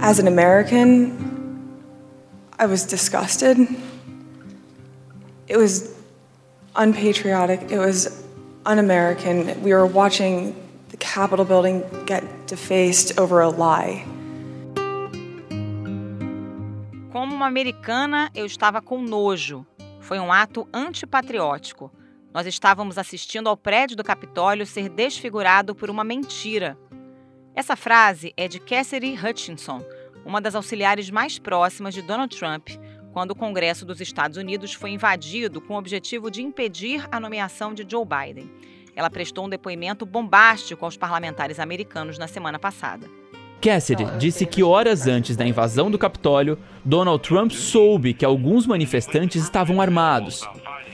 As an American, I was disgusted. It was unpatriotic. It was un-American. We were watching the Capitol building get defaced over a lie. Como uma americana, eu estava com nojo. Foi um ato antipatriótico. Nós estávamos assistindo ao prédio do Capitólio ser desfigurado por uma mentira. Essa frase é de Cassidy Hutchinson, uma das auxiliares mais próximas de Donald Trump, quando o Congresso dos Estados Unidos foi invadido com o objetivo de impedir a nomeação de Joe Biden. Ela prestou um depoimento bombástico aos parlamentares americanos na semana passada. Cassidy disse que horas antes da invasão do Capitólio, Donald Trump soube que alguns manifestantes estavam armados.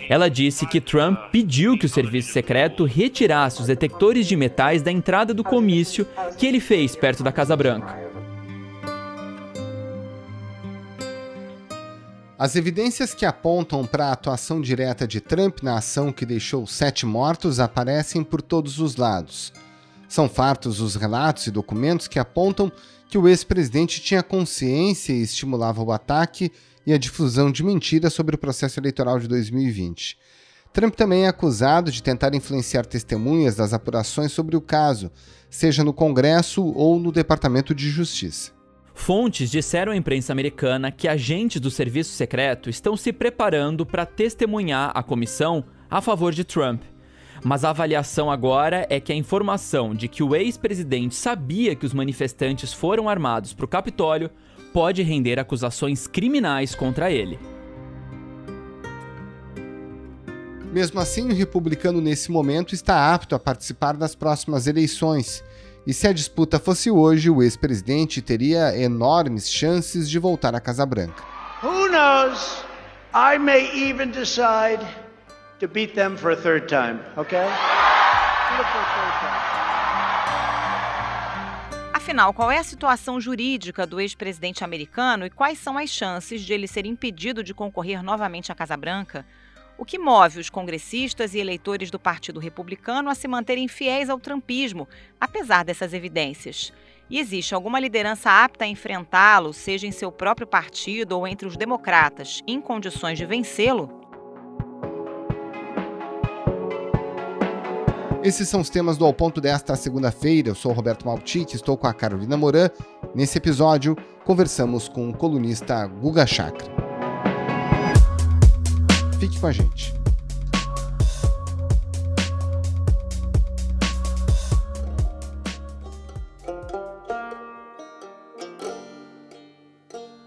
Ela disse que Trump pediu que o serviço secreto retirasse os detectores de metais da entrada do comício que ele fez perto da Casa Branca. As evidências que apontam para a atuação direta de Trump na ação que deixou sete mortos aparecem por todos os lados. São fartos os relatos e documentos que apontam que o ex-presidente tinha consciência e estimulava o ataque e a difusão de mentiras sobre o processo eleitoral de 2020. Trump também é acusado de tentar influenciar testemunhas das apurações sobre o caso, seja no Congresso ou no Departamento de Justiça. Fontes disseram à imprensa americana que agentes do serviço secreto estão se preparando para testemunhar a comissão a favor de Trump. Mas a avaliação agora é que a informação de que o ex-presidente sabia que os manifestantes foram armados para o Capitólio pode render acusações criminais contra ele. Mesmo assim, o republicano nesse momento está apto a participar das próximas eleições e se a disputa fosse hoje, o ex-presidente teria enormes chances de voltar à Casa Branca. Who knows? I may even decide to beat them for a third time, okay? Afinal, qual é a situação jurídica do ex-presidente americano e quais são as chances de ele ser impedido de concorrer novamente à Casa Branca? O que move os congressistas e eleitores do Partido Republicano a se manterem fiéis ao trumpismo, apesar dessas evidências? E existe alguma liderança apta a enfrentá-lo, seja em seu próprio partido ou entre os democratas, em condições de vencê-lo? Esses são os temas do Ao Ponto desta segunda-feira. Eu sou Roberto Maltic, estou com a Carolina Moran. Nesse episódio, conversamos com o colunista Guga Chakra. Fique com a gente.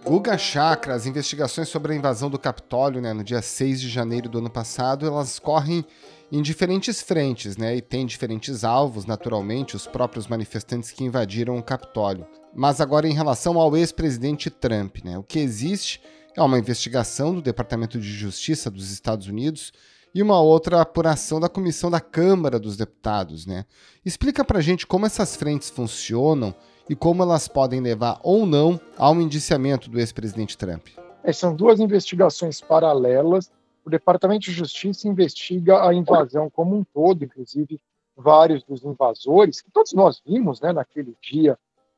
Guga Chakra, as investigações sobre a invasão do Capitólio né, no dia 6 de janeiro do ano passado, elas correm em diferentes frentes, né? E tem diferentes alvos, naturalmente, os próprios manifestantes que invadiram o Capitólio. Mas agora em relação ao ex-presidente Trump, né? O que existe é uma investigação do Departamento de Justiça dos Estados Unidos e uma outra apuração da Comissão da Câmara dos Deputados, né? Explica pra gente como essas frentes funcionam e como elas podem levar ou não ao indiciamento do ex-presidente Trump. É, são duas investigações paralelas. O Departamento de Justiça investiga a invasão como um todo, inclusive vários dos invasores, que todos nós vimos né, naquele dia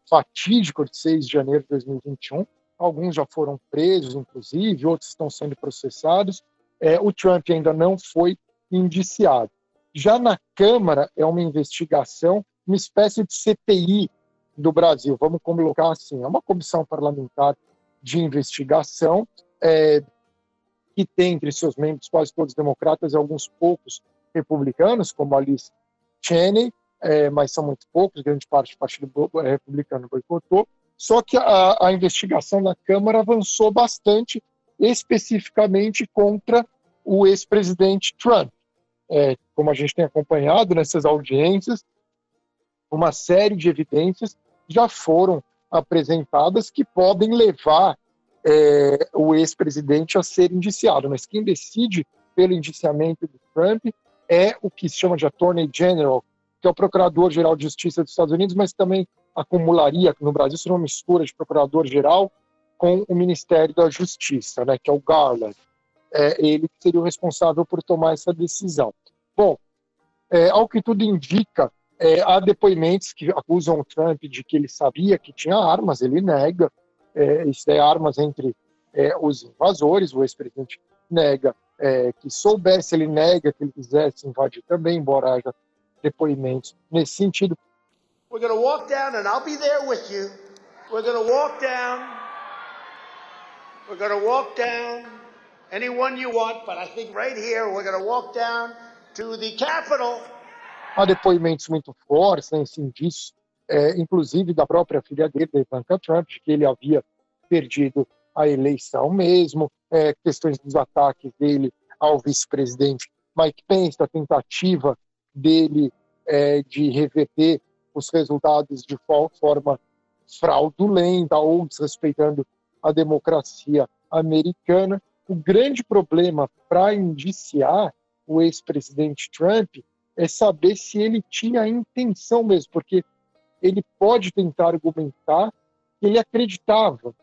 fatídico de 6 de janeiro de 2021, alguns já foram presos, inclusive, outros estão sendo processados. É, o Trump ainda não foi indiciado. Já na Câmara, é uma investigação, uma espécie de CPI do Brasil, vamos colocar assim: é uma comissão parlamentar de investigação é, que tem entre seus membros quase todos democratas e alguns poucos republicanos, como a Liz Cheney, é, mas são muito poucos, grande parte do Partido Republicano boicotou. Só que a, a investigação na Câmara avançou bastante, especificamente contra o ex-presidente Trump. É, como a gente tem acompanhado nessas audiências, uma série de evidências já foram apresentadas que podem levar é, o ex-presidente a ser indiciado. Mas quem decide pelo indiciamento do Trump é o que se chama de Attorney General, que é o Procurador-Geral de Justiça dos Estados Unidos, mas também acumularia, no Brasil seria uma mistura de procurador-geral com o Ministério da Justiça, né, que é o Garland. É, ele seria o responsável por tomar essa decisão. Bom, é, ao que tudo indica, É, há depoimentos que acusam o Trump de que ele sabia que tinha armas, ele nega. É, é armas entre é, os invasores, o ex-presidente nega é, que soubesse, ele nega que ele quisesse invadir também, embora haja depoimentos nesse sentido. We're going to walk down and I'll be there with you. We're going to walk down. We're going to walk down anyone you want, but I think right here we're going to walk down to the Capitol. Há depoimentos muito fortes, né, indícios, é, inclusive da própria filha dele, da Ivanka Trump, de que ele havia perdido a eleição mesmo, é, questões dos ataques dele ao vice-presidente Mike Pence, a tentativa dele é, de reverter os resultados de forma fraudulenta ou desrespeitando a democracia americana. O grande problema para indiciar o ex-presidente Trump é saber se ele tinha a intenção mesmo, porque ele pode tentar argumentar que ele acreditava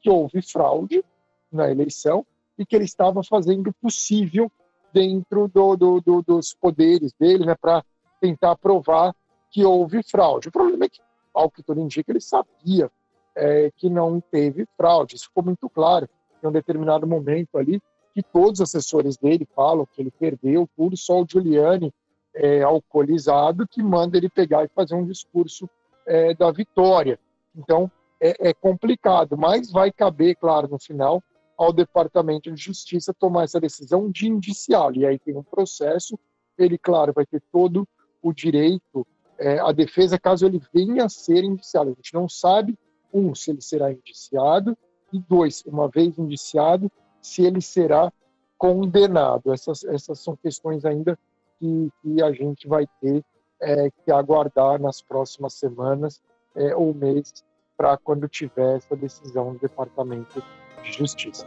que houve fraude na eleição e que ele estava fazendo o possível dentro do, do, do, dos poderes dele né, para tentar provar que houve fraude. O problema é que, ao que tudo indica, ele sabia é, que não teve fraude. Isso ficou muito claro em um determinado momento ali, que todos os assessores dele falam que ele perdeu tudo, só o Giuliani é, alcoolizado que manda ele pegar e fazer um discurso é, da vitória. Então, é, é complicado, mas vai caber, claro, no final, ao Departamento de Justiça tomar essa decisão de indiciá-lo. E aí tem um processo, ele, claro, vai ter todo o direito é, à defesa caso ele venha a ser indiciado. A gente não sabe, um, se ele será indiciado, e dois, uma vez indiciado, se ele será condenado. Essas, essas são questões ainda que, que a gente vai ter é, que aguardar nas próximas semanas é, ou meses para quando tiver essa decisão do Departamento de Justiça.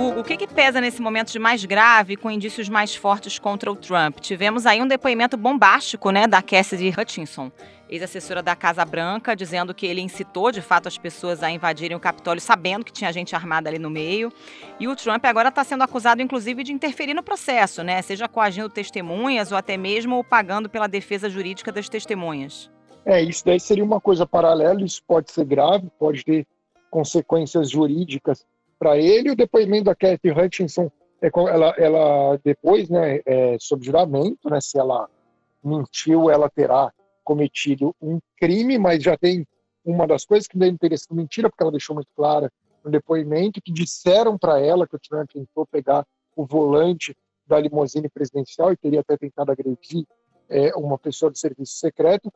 O que, que, pesa nesse momento de mais grave, com indícios mais fortes contra o Trump? Tivemos aí um depoimento bombástico né, da Cassidy Hutchinson, ex-assessora da Casa Branca, dizendo que ele incitou de fato as pessoas a invadirem o Capitólio sabendo que tinha gente armada ali no meio. E o Trump agora está sendo acusado, inclusive, de interferir no processo, né? Seja coagindo testemunhas ou até mesmo pagando pela defesa jurídica das testemunhas. É, isso daí seria uma coisa paralela, isso pode ser grave, pode ter consequências jurídicas para ele. O depoimento da Kathy Hutchinson, é, ela, ela depois, né, é, sob juramento, né, se ela mentiu, ela terá cometido um crime, mas já tem uma das coisas que ter sido mentira, porque ela deixou muito clara no depoimento, que disseram para ela que o Trump tentou pegar o volante da limusine presidencial e teria até tentado agredir é, uma pessoa do serviço secreto.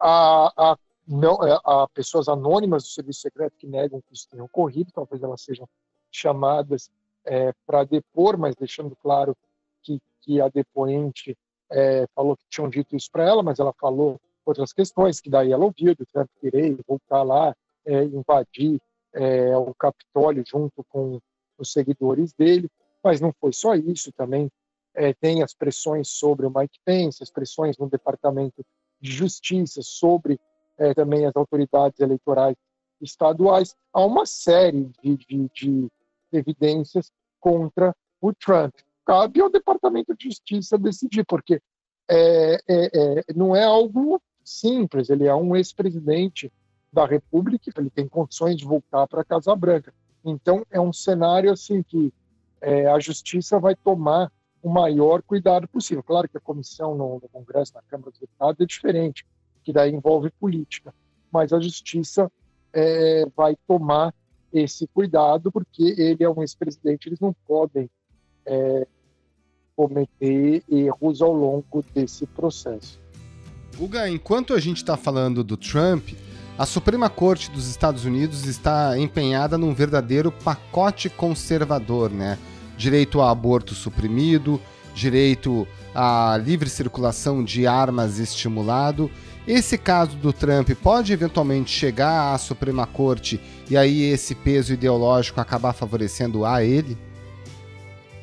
A, a, não, é, pessoas anônimas do serviço secreto que negam que isso tenha ocorrido, talvez elas sejam chamadas é, para depor, mas deixando claro que, que a depoente é, falou que tinham dito isso para ela, mas ela falou outras questões, que daí ela ouviu do Trump querer voltar lá, é, invadir é, o Capitólio junto com os seguidores dele, mas não foi só isso, também é, tem as pressões sobre o Mike Pence, as pressões no Departamento de Justiça sobre é, também as autoridades eleitorais estaduais, há uma série de, de, de evidências contra o Trump cabe ao Departamento de Justiça decidir, porque é, é, é, não é algo simples. Ele é um ex-presidente da República, ele tem condições de voltar para a Casa Branca. Então, é um cenário assim que é, a Justiça vai tomar o maior cuidado possível. Claro que a comissão no, no Congresso, na Câmara dos Deputados, é diferente, que daí envolve política, mas a Justiça é, vai tomar esse cuidado, porque ele é um ex-presidente, eles não podem é, cometer erros ao longo desse processo. Guga, enquanto a gente está falando do Trump, a Suprema Corte dos Estados Unidos está empenhada num verdadeiro pacote conservador, né? Direito a aborto suprimido, direito à livre circulação de armas estimulado. Esse caso do Trump pode eventualmente chegar à Suprema Corte e aí esse peso ideológico acabar favorecendo a ele?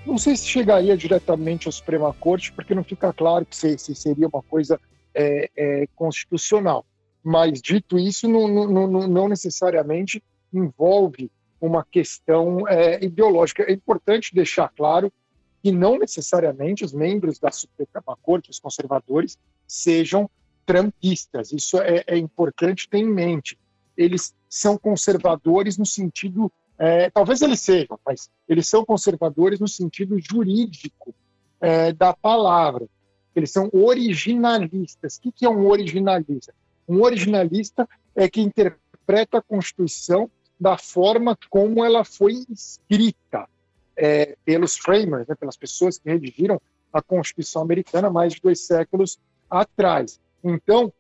Não sei se chegaria diretamente à Suprema Corte, porque não fica claro que se, se seria uma coisa é, é, constitucional. Mas, dito isso, não, não, não necessariamente envolve uma questão é, ideológica. É importante deixar claro que que não necessariamente os membros da Suprema Corte, os conservadores, sejam trumpistas. Isso é, é importante ter em mente. Eles são conservadores no sentido, é, talvez eles sejam, mas eles são conservadores no sentido jurídico é, da palavra. Eles são originalistas. O que, que é um originalista? Um originalista é que interpreta a Constituição da forma como ela foi escrita é, pelos framers, né, pelas pessoas que redigiram a Constituição americana mais de dois séculos atrás. Então,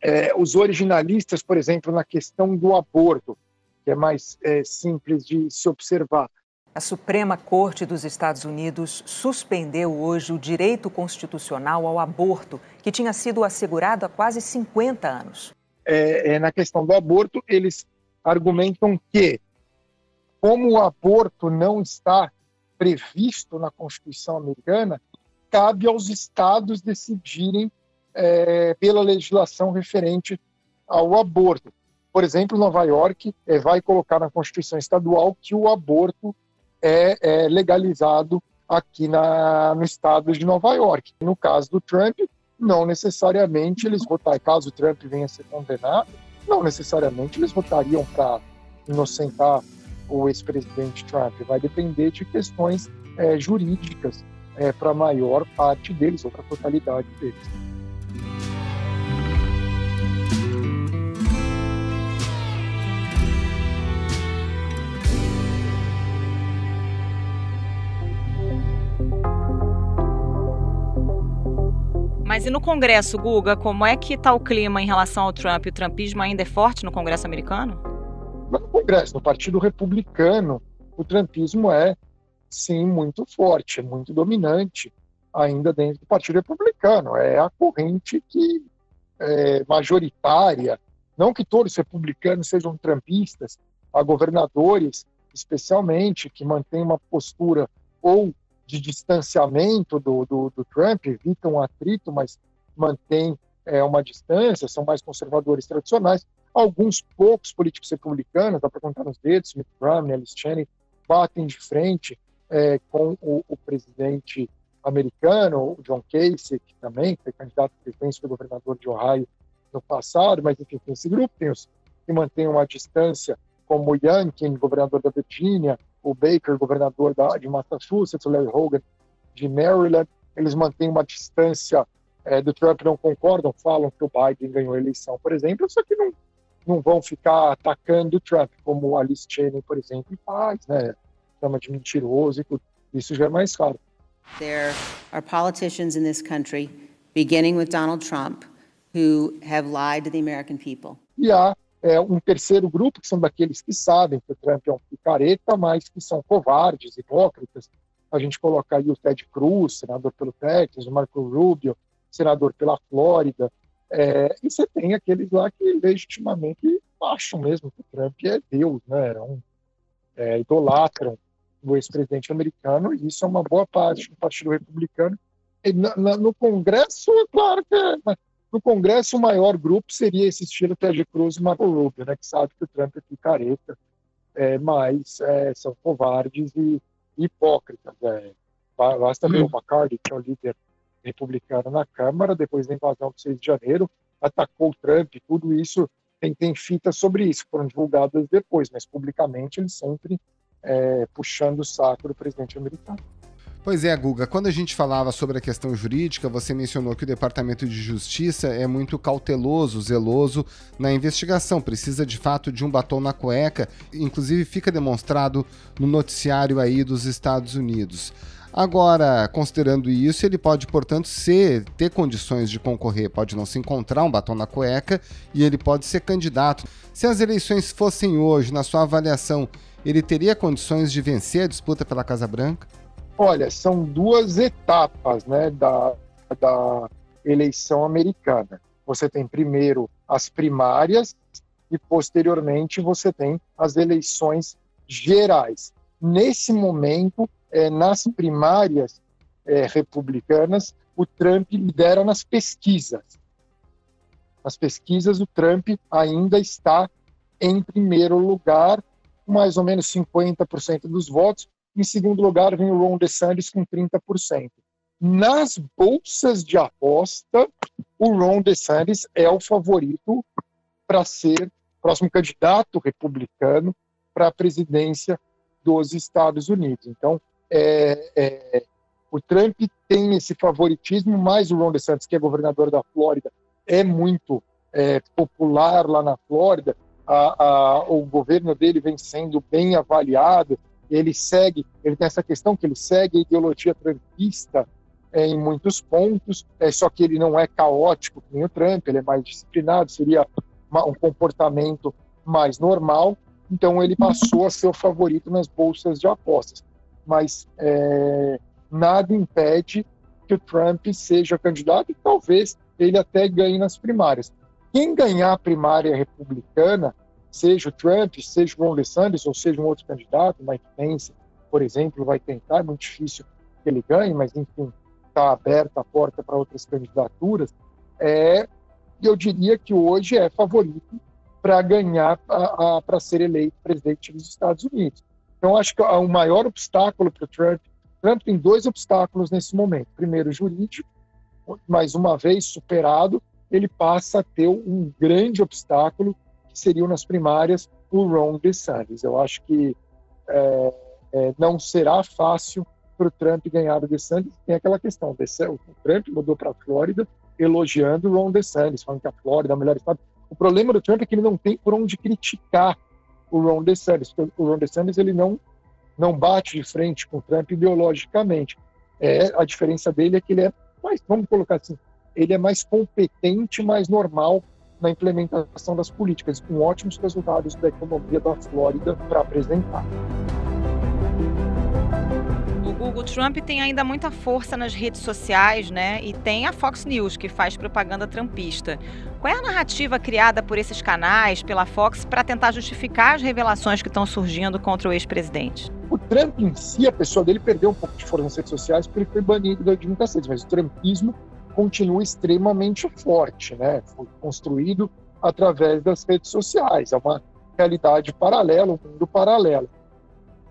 é, os originalistas, por exemplo, na questão do aborto, que é mais é, simples de se observar. A Suprema Corte dos Estados Unidos suspendeu hoje o direito constitucional ao aborto, que tinha sido assegurado há quase 50 anos. É, é, na questão do aborto, eles argumentam que, como o aborto não está previsto na Constituição americana, cabe aos estados decidirem é, pela legislação referente ao aborto. Por exemplo, Nova York é, vai colocar na Constituição Estadual que o aborto é, é legalizado aqui na, no estado de Nova York. No caso do Trump, não necessariamente eles votariam, caso o Trump venha a ser condenado, não necessariamente eles votariam para inocentar o ex-presidente Trump. Vai depender de questões é, jurídicas é, para a maior parte deles, ou para a totalidade deles. Mas e no Congresso, Guga, como é que está o clima em relação ao Trump? O trumpismo ainda é forte no Congresso americano? No Congresso, no Partido Republicano, o trumpismo é, sim, muito forte, muito dominante ainda dentro do Partido Republicano. É a corrente que é majoritária, não que todos os republicanos sejam trumpistas, há governadores, especialmente, que mantêm uma postura ou de distanciamento do, do, do Trump, evitam atrito, mas mantêm é, uma distância, são mais conservadores tradicionais. Alguns poucos políticos republicanos, dá para contar nos dedos, Mitt Romney, Alice Cheney, batem de frente é, com o, o, presidente americano, o John Casey, que também foi candidato a presidente, foi governador de Ohio no passado, mas enfim, tem esse grupo, tem os que mantêm uma distância, como o Youngkin, governador da Virgínia, o Baker, governador da, de Massachusetts, o Larry Hogan, de Maryland, eles mantêm uma distância é, do Trump, não concordam, falam que o Biden ganhou a eleição, por exemplo, só que não, não vão ficar atacando o Trump, como Alice Cheney, por exemplo, faz, né? Chama de mentiroso e tudo. Isso já é mais caro. There are politicians in this country, beginning with Donald Trump, who have lied to the American people. E há é, um terceiro grupo, que são daqueles que sabem que o Trump é um picareta, mas que são covardes, hipócritas. A gente coloca aí o Ted Cruz, senador pelo Texas, o Marco Rubio, senador pela Flórida. É, e você tem aqueles lá que legitimamente acham mesmo que o Trump é Deus, né? É um, é, idolatram o ex-presidente americano, e isso é uma boa parte do Partido Republicano. Na, na, no Congresso, é claro que é, no Congresso, o maior grupo seria esse estilo Ted Cruz e Marco Rubio, né, que sabe que o Trump é picareta, é, mas é, são covardes e, hipócritas. É. Basta ver o McCarthy, que é o líder republicano na Câmara, depois da invasão do 6 de janeiro, atacou o Trump, tudo isso tem, tem fitas sobre isso, foram divulgadas depois, mas publicamente ele sempre é, puxando o saco do presidente americano. Pois é, Guga, quando a gente falava sobre a questão jurídica, você mencionou que o Departamento de Justiça é muito cauteloso, zeloso na investigação, precisa de fato de um batom na cueca, inclusive fica demonstrado no noticiário aí dos Estados Unidos. Agora, considerando isso, ele pode, portanto, ser, ter condições de concorrer, pode não se encontrar um batom na cueca e ele pode ser candidato. Se as eleições fossem hoje, na sua avaliação, ele teria condições de vencer a disputa pela Casa Branca? Olha, são duas etapas né, da, da eleição americana. Você tem primeiro as primárias e posteriormente você tem as eleições gerais. Nesse momento, é, nas primárias é, republicanas, o Trump lidera nas pesquisas. Nas pesquisas, o Trump ainda está em primeiro lugar, mais ou menos 50% dos votos, Em segundo lugar, vem o Ron DeSantis com 30%. Nas bolsas de aposta, o Ron DeSantis é o favorito para ser próximo candidato republicano para a presidência dos Estados Unidos. Então, é, é, o Trump tem esse favoritismo, mas o Ron DeSantis, que é governador da Flórida, é muito é, popular lá na Flórida. A, a, o governo dele vem sendo bem avaliado. Ele segue, ele tem essa questão que ele segue a ideologia trumpista é, em muitos pontos, é, só que ele não é caótico como o Trump, ele é mais disciplinado, seria uma, um comportamento mais normal. Então ele passou a ser o favorito nas bolsas de apostas. Mas é, nada impede que o Trump seja candidato e talvez ele até ganhe nas primárias. Quem ganhar a primária republicana, seja o Trump, seja o Ron DeSantis ou seja um outro candidato, Mike Pence, por exemplo, vai tentar, é muito difícil que ele ganhe, mas enfim, está aberta a porta para outras candidaturas, é, eu diria que hoje é favorito para ganhar, para ser eleito presidente dos Estados Unidos. Então, acho que o maior obstáculo para o Trump, Trump tem dois obstáculos nesse momento. Primeiro, jurídico, mais uma vez superado, ele passa a ter um grande obstáculo, que seriam nas primárias o Ron DeSantis. Eu acho que é, é, não será fácil para o Trump ganhar o DeSantis. Tem aquela questão, o Trump mudou para a Flórida elogiando o Ron DeSantis, falando que a Flórida é o melhor estado. O problema do Trump é que ele não tem por onde criticar o Ron DeSantis, o Ron DeSantis ele não não bate de frente com o Trump ideologicamente. É, a diferença dele é que ele é mais, vamos colocar assim, ele é mais competente, mais normal na implementação das políticas, com ótimos resultados da economia da Flórida para apresentar. O Trump tem ainda muita força nas redes sociais, né? E tem a Fox News, que faz propaganda trumpista. Qual é a narrativa criada por esses canais, pela Fox, para tentar justificar as revelações que estão surgindo contra o ex-presidente? O Trump em si, a pessoa dele perdeu um pouco de força nas redes sociais porque ele foi banido da administração, mas o trumpismo continua extremamente forte, né? Foi construído através das redes sociais. É uma realidade paralela, um mundo paralelo.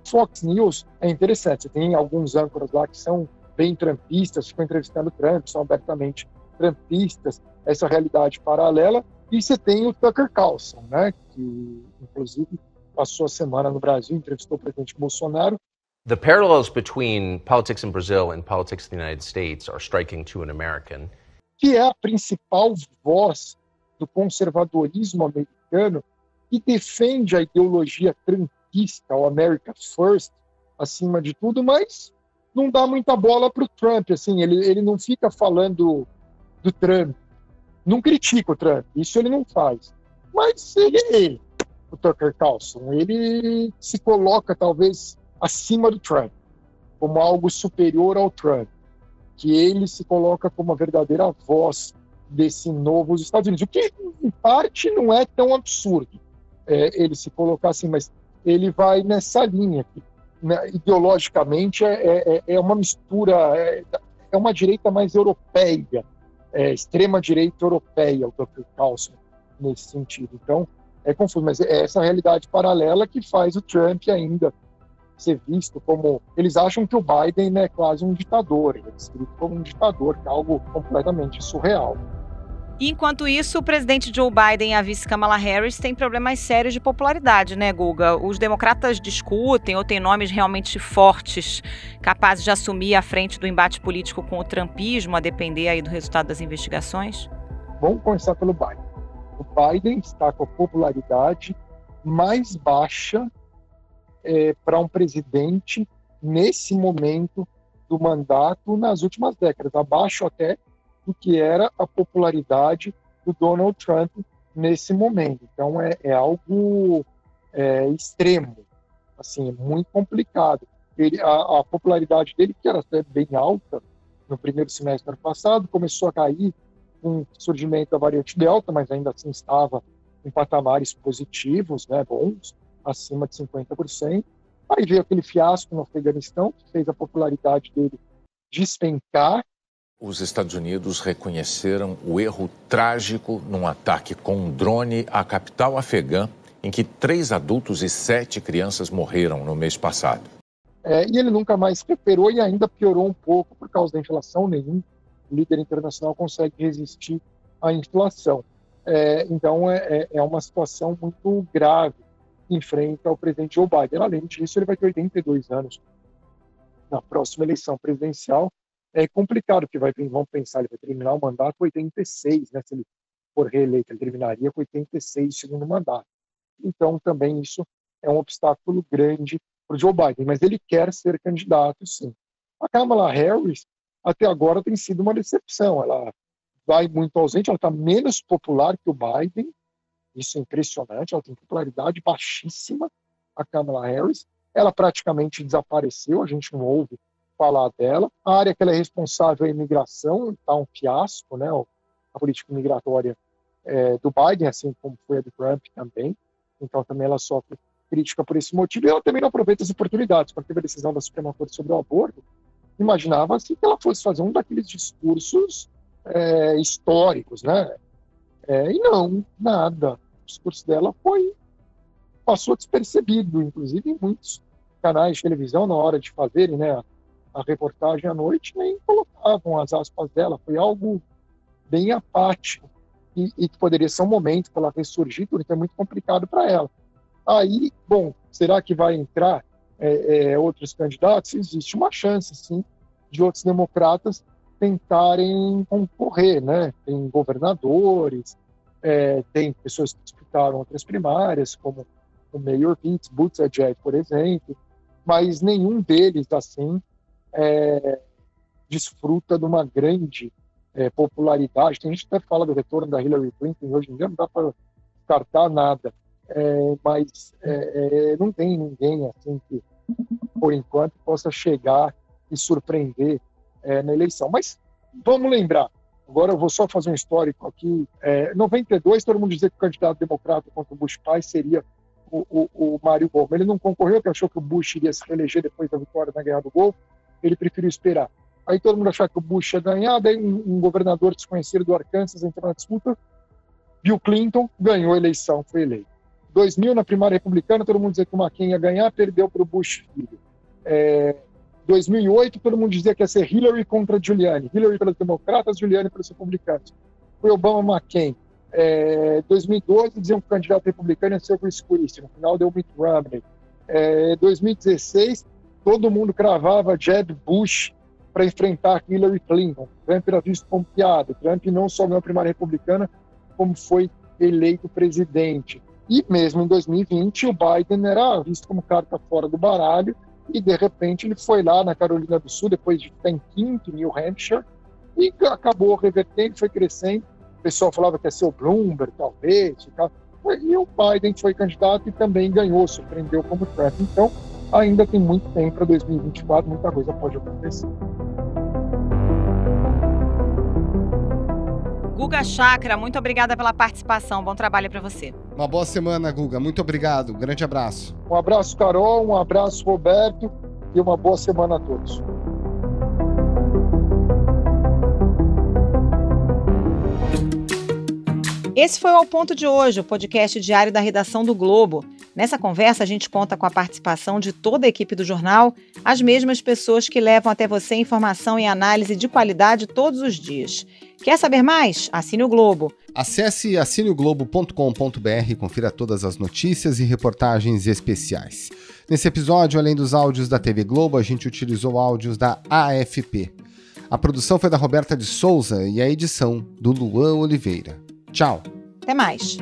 Fox News é interessante. Tem alguns âncoras lá que são bem trumpistas, ficam entrevistando Trump, são abertamente trumpistas, essa realidade paralela. E você tem o Tucker Carlson, né, que inclusive passou a semana no Brasil, entrevistou o presidente Bolsonaro. The parallels between politics in Brazil and politics in the United States are striking to an American. Que é a principal voz do conservadorismo americano e defende a ideologia trumpista, o America First, acima de tudo, mas não dá muita bola para o Trump. Assim, ele, ele não fica falando do Trump, não critica o Trump, isso ele não faz. Mas ele é ele o Tucker Carlson. Ele se coloca talvez acima do Trump, como algo superior ao Trump, que ele se coloca como a verdadeira voz desse novo Estados Unidos, o que em parte não é tão absurdo é, ele se colocar assim, mas ele vai nessa linha que né, ideologicamente é, é, é, uma mistura, é, é, uma direita mais europeia, é, extrema direita europeia, o Tucker Carlson nesse sentido. Então é confuso, mas é essa realidade paralela que faz o Trump ainda ser visto como. Eles acham que o Biden é quase um ditador, ele é descrito como um ditador, que é algo completamente surreal. Enquanto isso, o presidente Joe Biden e a vice Kamala Harris têm problemas sérios de popularidade, né, Guga? Os democratas discutem ou têm nomes realmente fortes, capazes de assumir a frente do embate político com o trumpismo, a depender aí do resultado das investigações? Vamos começar pelo Biden o Biden está com a popularidade mais baixa é, para um presidente nesse momento do mandato nas últimas décadas, abaixo até do que era a popularidade do Donald Trump nesse momento. Então é, é algo é, extremo, assim, muito complicado. Ele, a, a, popularidade dele, que era até bem alta no primeiro semestre do ano passado, começou a cair com o surgimento da variante Delta, mas ainda assim estava em patamares positivos, né, bons, acima de 50%. Aí veio aquele fiasco no Afeganistão, que fez a popularidade dele despencar. Os Estados Unidos reconheceram o erro trágico num ataque com um drone à capital afegã, em que três adultos e sete crianças morreram no mês passado. É, e ele nunca mais recuperou e ainda piorou um pouco por causa da inflação. Nenhum líder internacional consegue resistir à inflação. É, então, é, é, é uma situação muito grave enfrenta o presidente Joe Biden. Além disso, ele vai ter 82 anos na próxima eleição presidencial. É complicado, porque vai, vamos pensar, ele vai terminar o mandato com 86, né? Se ele for reeleito, ele terminaria com 86 segundo mandato. Então, também isso é um obstáculo grande para o Joe Biden, mas ele quer ser candidato, sim. A Kamala Harris, até agora, tem sido uma decepção. Ela vai muito ausente, ela está menos popular que o Biden, isso é impressionante, ela tem popularidade baixíssima, a Kamala Harris. Ela praticamente desapareceu, a gente não ouve falar dela. A área que ela é responsável é a imigração, está um fiasco, né? A política migratória é, do Biden, assim como foi a do Trump também. Então também ela sofre crítica por esse motivo. E ela também não aproveita as oportunidades. Quando teve a decisão da Suprema Corte sobre o aborto, imaginava-se que ela fosse fazer um daqueles discursos é, históricos, né? É, e não, nada. O discurso dela foi passou despercebido, inclusive em muitos canais de televisão na hora de fazerem, né, a, reportagem à noite nem colocavam as aspas dela. Foi algo bem apático e, e que poderia ser um momento para ela ressurgir, porque é muito complicado para ela. Aí, bom, será que vai entrar é, é, outros candidatos? Existe uma chance, sim, de outros democratas tentarem concorrer, né? Tem governadores, é, tem pessoas que disputaram outras primárias, como o Mayor Pete Buttigieg, por exemplo, mas nenhum deles, assim, é, desfruta de uma grande é, popularidade. Tem gente que até fala do retorno da Hillary Clinton, hoje em dia não dá para descartar nada, é, mas é, é, não tem ninguém, assim, que, por enquanto, possa chegar e surpreender na eleição. Mas vamos lembrar, agora eu vou só fazer um histórico aqui. É, 92, todo mundo dizia que o candidato democrata contra o Bush pai seria o, o, o Mário Goma. Ele não concorreu, porque achou que o Bush iria se reeleger depois da vitória na Guerra do Golfo. Ele preferiu esperar. Aí todo mundo achava que o Bush ia ganhar, daí um, um governador desconhecido do Arkansas entrou na disputa. Bill Clinton ganhou a eleição, foi eleito. 2000, na primária republicana, todo mundo dizia que o McCain ia ganhar, perdeu para o Bush filho. É, 2008, todo mundo dizia que ia ser Hillary contra Giuliani. Hillary pelos democratas, Giuliani pelos republicanos. Foi Obama McCain. É, 2012, diziam que o candidato republicano ia ser o Chris Christie. No final, deu Mitt Romney. É, 2016, todo mundo cravava Jeb Bush para enfrentar Hillary Clinton. Trump era visto como piada. Trump não só ganhou a primária republicana, como foi eleito presidente. E mesmo em 2020, o Biden era visto como carta fora do baralho e de repente ele foi lá na Carolina do Sul, depois de estar em quinto em New Hampshire, e acabou revertendo, foi crescendo. O pessoal falava que ia ser o Bloomberg, talvez, e tal. E o Biden foi candidato e também ganhou, surpreendeu como Trump. Então, ainda tem muito tempo para 2024, muita coisa pode acontecer. Guga Chakra, muito obrigada pela participação. Bom trabalho para você. Uma boa semana, Guga. Muito obrigado. grande abraço. Um abraço, Carol. Um abraço, Roberto. E uma boa semana a todos. Esse foi o Ao Ponto de hoje, o podcast diário da redação do Globo. Nessa conversa, a gente conta com a participação de toda a equipe do jornal, as mesmas pessoas que levam até você informação e análise de qualidade todos os dias. Quer saber mais? Assine o Globo. Acesse assineoglobo.com.br e confira todas as notícias e reportagens especiais. Nesse episódio, além dos áudios da TV Globo, a gente utilizou áudios da AFP. A produção foi da Roberta de Souza e a edição do Luan Oliveira. Tchau. Até mais.